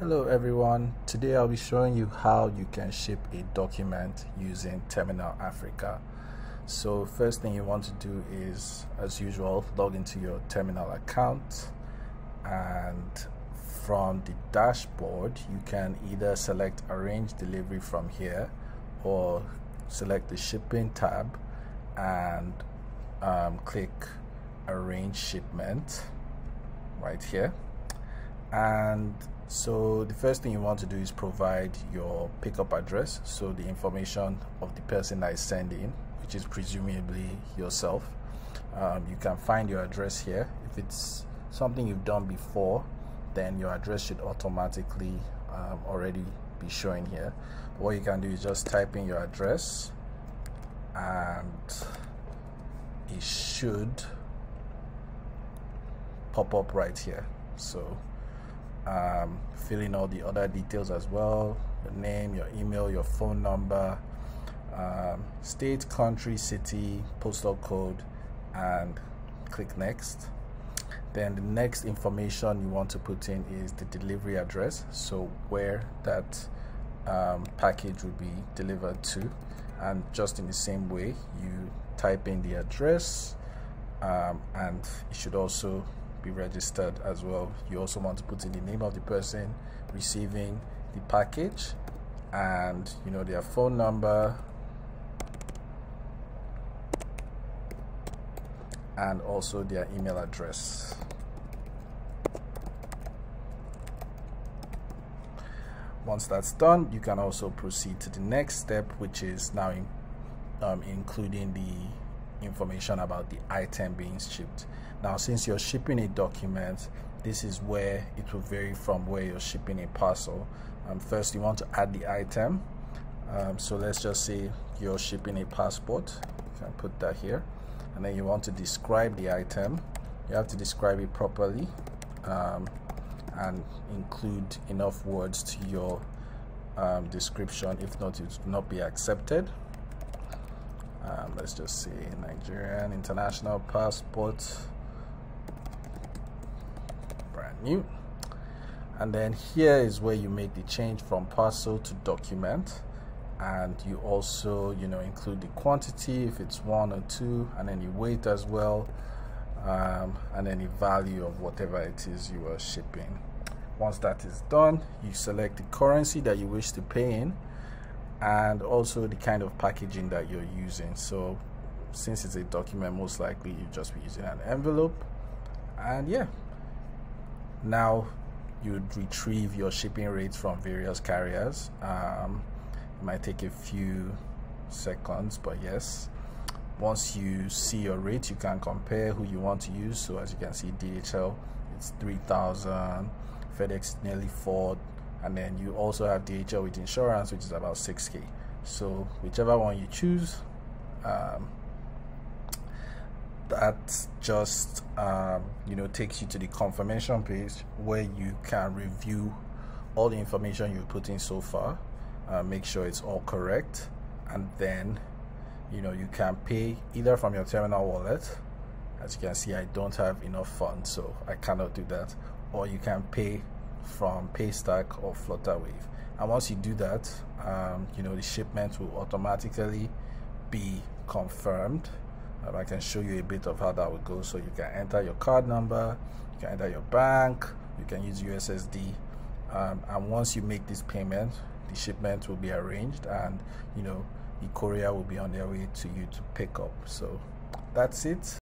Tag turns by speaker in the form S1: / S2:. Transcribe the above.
S1: Hello everyone, today I'll be showing you how you can ship a document using Terminal Africa. So first thing you want to do is, as usual, log into your Terminal account and from the dashboard you can either select arrange delivery from here or select the shipping tab and um, click arrange shipment right here and so the first thing you want to do is provide your pickup address so the information of the person that is sending which is presumably yourself. Um, you can find your address here. If it's something you've done before then your address should automatically um, already be showing here. What you can do is just type in your address and it should pop up right here. So um, fill in all the other details as well. Your name your email your phone number um, state country city postal code and click next. Then the next information you want to put in is the delivery address so where that um, package will be delivered to. And just in the same way you type in the address um, and it should also be registered as well. You also want to put in the name of the person receiving the package and you know their phone number and also their email address. Once that's done, you can also proceed to the next step, which is now in, um, including the information about the item being shipped. Now, since you're shipping a document, this is where it will vary from where you're shipping a parcel. Um, first, you want to add the item. Um, so let's just say you're shipping a passport. You can put that here. And then you want to describe the item. You have to describe it properly um, and include enough words to your um, description. If not, it will not be accepted. Um, let's just say Nigerian international passport. Brand new. And then here is where you make the change from parcel to document. And you also you know include the quantity if it's one or two and you weight as well um, and any value of whatever it is you are shipping. Once that is done you select the currency that you wish to pay in and also the kind of packaging that you're using. So since it's a document most likely you just be using an envelope. And yeah now you'd retrieve your shipping rates from various carriers. Um, it might take a few seconds but yes. Once you see your rate you can compare who you want to use. So as you can see DHL it's 3000 FedEx nearly 4 and then you also have DHL with insurance which is about 6k so whichever one you choose um, that just um, you know takes you to the confirmation page where you can review all the information you put in so far uh, make sure it's all correct. And then you know you can pay either from your terminal wallet. As you can see I don't have enough funds so I cannot do that. Or you can pay from Paystack or Flutterwave. And once you do that um, you know the shipment will automatically be confirmed. Um, I can show you a bit of how that would go. So you can enter your card number you can enter your bank you can use USSD um, and once you make this payment the shipment will be arranged and you know the courier will be on their way to you to pick up. So that's it